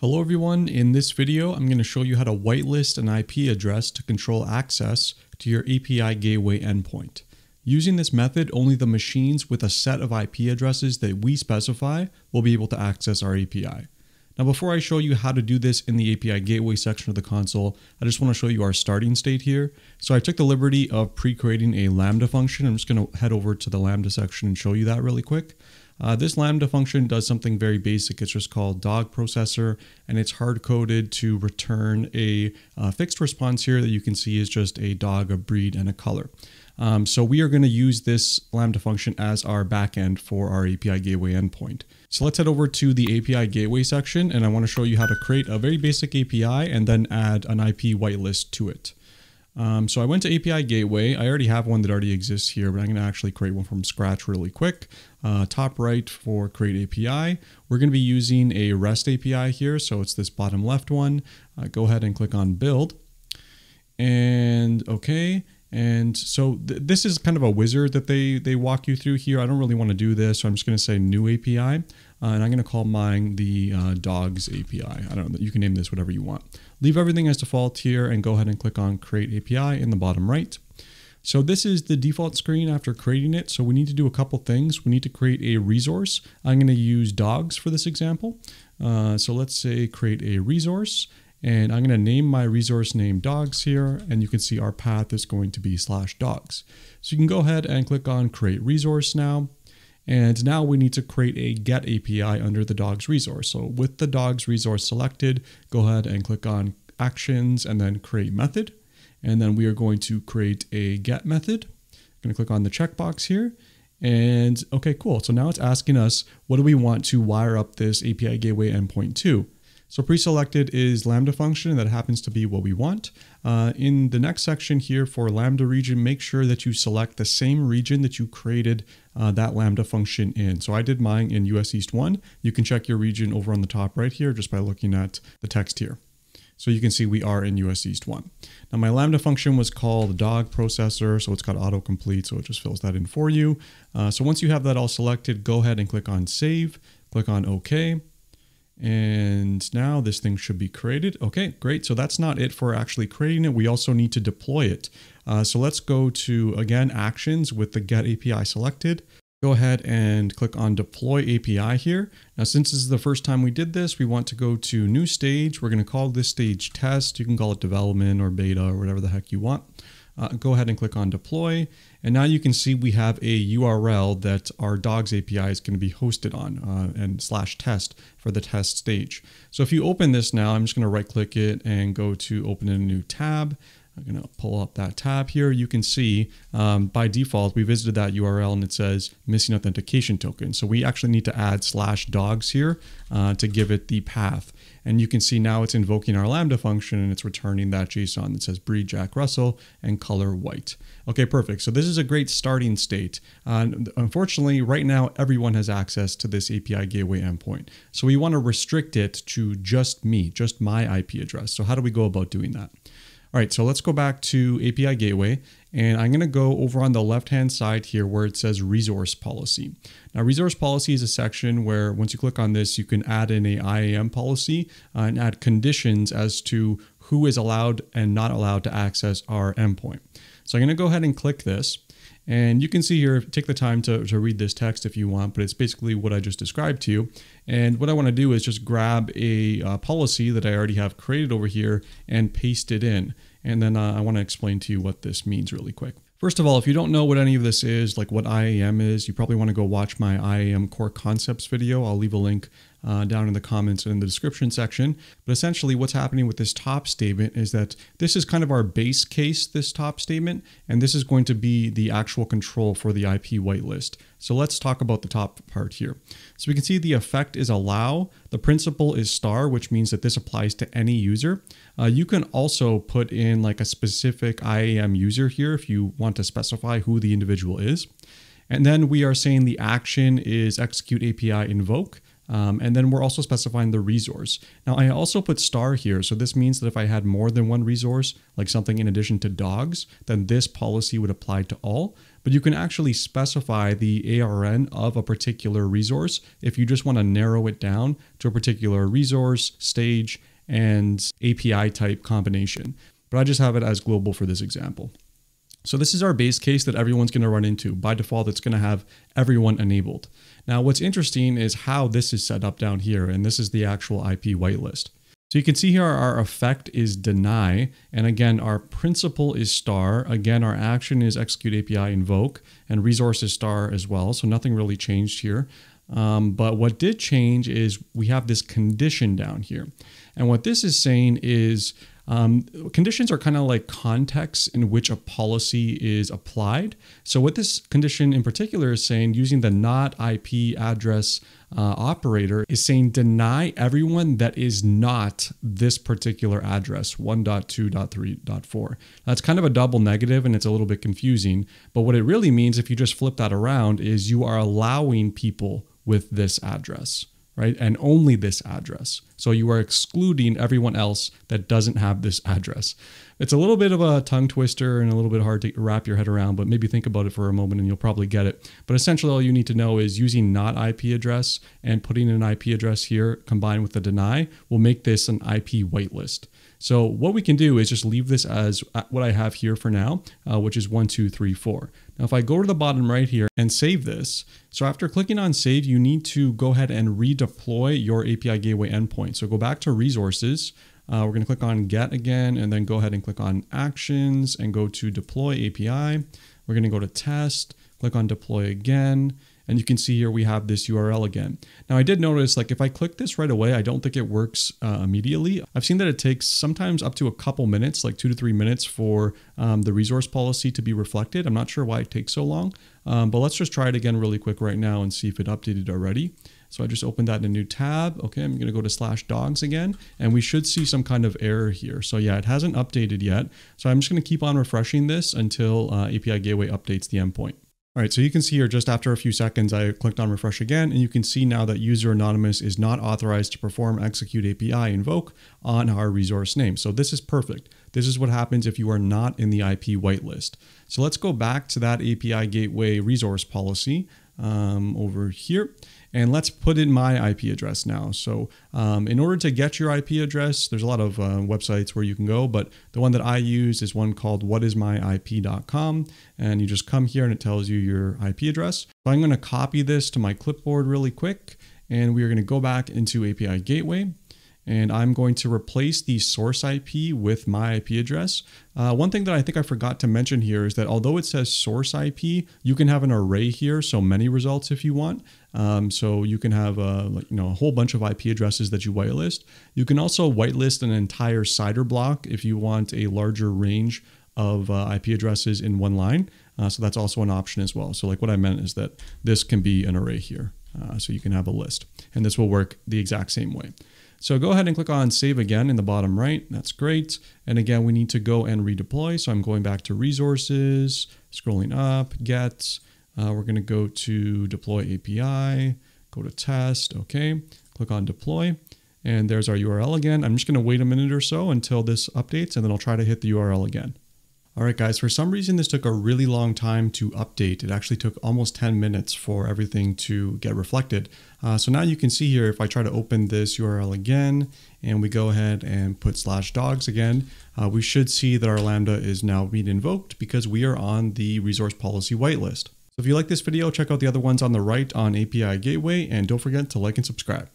Hello everyone, in this video I'm going to show you how to whitelist an IP address to control access to your API gateway endpoint. Using this method, only the machines with a set of IP addresses that we specify will be able to access our API. Now before I show you how to do this in the API gateway section of the console, I just want to show you our starting state here. So I took the liberty of pre-creating a Lambda function. I'm just going to head over to the Lambda section and show you that really quick. Uh, this Lambda function does something very basic. It's just called dog processor, and it's hard coded to return a uh, fixed response here that you can see is just a dog, a breed, and a color. Um, so we are going to use this Lambda function as our backend for our API gateway endpoint. So let's head over to the API gateway section, and I want to show you how to create a very basic API and then add an IP whitelist to it. Um, so I went to API Gateway. I already have one that already exists here, but I'm going to actually create one from scratch really quick. Uh, top right for create API. We're going to be using a REST API here. So it's this bottom left one. Uh, go ahead and click on build. And okay. And so th this is kind of a wizard that they, they walk you through here. I don't really want to do this. So I'm just going to say new API. Uh, and I'm going to call mine the uh, dogs API. I don't know. You can name this whatever you want. Leave everything as default here and go ahead and click on create API in the bottom right. So this is the default screen after creating it. So we need to do a couple things. We need to create a resource. I'm going to use dogs for this example. Uh, so let's say create a resource and I'm going to name my resource name dogs here. And you can see our path is going to be slash dogs. So you can go ahead and click on create resource now. And now we need to create a get API under the dogs resource. So with the dogs resource selected, go ahead and click on actions and then create method. And then we are going to create a get method. I'm going to click on the checkbox here. And okay, cool. So now it's asking us, what do we want to wire up this API gateway endpoint to? So pre-selected is Lambda function that happens to be what we want. Uh, in the next section here for Lambda region, make sure that you select the same region that you created uh, that Lambda function in. So I did mine in US East 1. You can check your region over on the top right here just by looking at the text here. So you can see we are in US East 1. Now my Lambda function was called dog processor, so it's got autocomplete, so it just fills that in for you. Uh, so once you have that all selected, go ahead and click on save, click on OK. And now this thing should be created. Okay, great. So that's not it for actually creating it. We also need to deploy it. Uh, so let's go to, again, actions with the get API selected. Go ahead and click on deploy API here. Now, since this is the first time we did this, we want to go to new stage. We're going to call this stage test. You can call it development or beta or whatever the heck you want uh, go ahead and click on deploy. And now you can see we have a URL that our dogs API is going to be hosted on uh, and slash test for the test stage. So if you open this now, I'm just going to right click it and go to open in a new tab. I'm going to pull up that tab here. You can see um, by default, we visited that URL and it says missing authentication token. So we actually need to add slash dogs here uh, to give it the path. And you can see now it's invoking our Lambda function and it's returning that JSON that says breed Jack Russell and color white. Okay, perfect. So this is a great starting state. Uh, unfortunately, right now, everyone has access to this API gateway endpoint. So we want to restrict it to just me, just my IP address. So how do we go about doing that? All right, so let's go back to API Gateway, and I'm going to go over on the left-hand side here where it says Resource Policy. Now, Resource Policy is a section where once you click on this, you can add in a IAM policy uh, and add conditions as to who is allowed and not allowed to access our endpoint. So I'm going to go ahead and click this. And you can see here, take the time to, to read this text if you want, but it's basically what I just described to you. And what I want to do is just grab a uh, policy that I already have created over here and paste it in. And then uh, I want to explain to you what this means really quick. First of all, if you don't know what any of this is, like what IAM is, you probably want to go watch my IAM core concepts video. I'll leave a link uh, down in the comments and in the description section. But essentially what's happening with this top statement is that this is kind of our base case, this top statement, and this is going to be the actual control for the IP whitelist. So let's talk about the top part here. So we can see the effect is allow. The principal is star, which means that this applies to any user. Uh, you can also put in like a specific IAM user here if you want to specify who the individual is. And then we are saying the action is execute API invoke. Um, and then we're also specifying the resource. Now I also put star here. So this means that if I had more than one resource, like something in addition to dogs, then this policy would apply to all. But you can actually specify the ARN of a particular resource if you just want to narrow it down to a particular resource, stage, and API type combination. But I just have it as global for this example. So this is our base case that everyone's going to run into. By default, it's going to have everyone enabled. Now, what's interesting is how this is set up down here, and this is the actual IP whitelist. So you can see here our effect is deny, and again, our principal is star. Again, our action is execute API invoke, and resource is star as well, so nothing really changed here. Um, but what did change is we have this condition down here. And what this is saying is um, conditions are kind of like contexts in which a policy is applied. So what this condition in particular is saying using the not IP address uh, operator is saying deny everyone that is not this particular address 1.2.3.4. That's kind of a double negative and it's a little bit confusing. But what it really means if you just flip that around is you are allowing people with this address right? And only this address. So you are excluding everyone else that doesn't have this address. It's a little bit of a tongue twister and a little bit hard to wrap your head around, but maybe think about it for a moment and you'll probably get it. But essentially, all you need to know is using not IP address and putting an IP address here combined with the deny will make this an IP whitelist. So what we can do is just leave this as uh, what I have here for now, uh, which is one, two, three, four. Now, if I go to the bottom right here and save this, so after clicking on save, you need to go ahead and redeploy your API gateway endpoint. So go back to resources. Uh, we're going to click on get again, and then go ahead and click on actions and go to deploy API. We're going to go to test, click on deploy again, and you can see here we have this URL again. Now I did notice like if I click this right away, I don't think it works uh, immediately. I've seen that it takes sometimes up to a couple minutes, like two to three minutes for um, the resource policy to be reflected. I'm not sure why it takes so long, um, but let's just try it again really quick right now and see if it updated already. So I just opened that in a new tab. Okay, I'm going to go to slash dogs again, and we should see some kind of error here. So yeah, it hasn't updated yet. So I'm just going to keep on refreshing this until uh, API Gateway updates the endpoint. All right, so you can see here just after a few seconds, I clicked on refresh again, and you can see now that user anonymous is not authorized to perform execute API invoke on our resource name. So this is perfect. This is what happens if you are not in the IP whitelist. So let's go back to that API gateway resource policy um, over here. And let's put in my IP address now. So um, in order to get your IP address, there's a lot of uh, websites where you can go, but the one that I use is one called whatismyip.com. And you just come here and it tells you your IP address. So I'm going to copy this to my clipboard really quick. And we are going to go back into API Gateway and I'm going to replace the source IP with my IP address. Uh, one thing that I think I forgot to mention here is that although it says source IP, you can have an array here, so many results if you want. Um, so you can have a, you know, a whole bunch of IP addresses that you whitelist. You can also whitelist an entire CIDR block if you want a larger range of uh, IP addresses in one line. Uh, so that's also an option as well. So like what I meant is that this can be an array here. Uh, so you can have a list and this will work the exact same way. So go ahead and click on save again in the bottom right. That's great. And again, we need to go and redeploy. So I'm going back to resources, scrolling up, get. Uh, we're going to go to deploy API, go to test. Okay. Click on deploy. And there's our URL again. I'm just going to wait a minute or so until this updates and then I'll try to hit the URL again. All right, guys, for some reason, this took a really long time to update. It actually took almost 10 minutes for everything to get reflected. Uh, so now you can see here, if I try to open this URL again, and we go ahead and put slash dogs again, uh, we should see that our Lambda is now being invoked because we are on the resource policy whitelist. So if you like this video, check out the other ones on the right on API Gateway, and don't forget to like and subscribe.